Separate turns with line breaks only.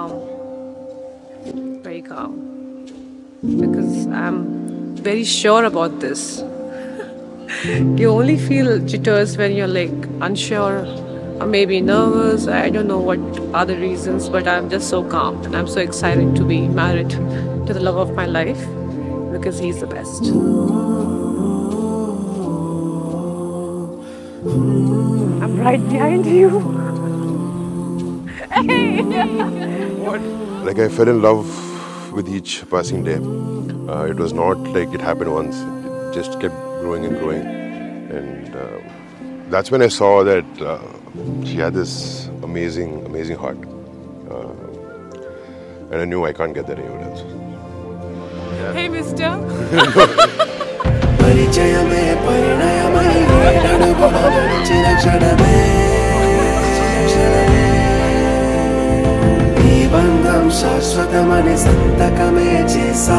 calm. Very calm. Because I'm very sure about this. you only feel jitters when you're like unsure or maybe nervous. I don't know what the reasons, but I'm just so calm and I'm so excited to be married to the love of my life because he's the best. I'm right behind you.
Like I fell in love with each passing day. Uh, it was not like it happened once. It just kept growing and growing, and uh, that's when I saw that uh, she had this amazing, amazing heart, uh, and I knew I can't get that anywhere else.
Hey, mister.
शाश्वतमनि सन्तकमे जे सा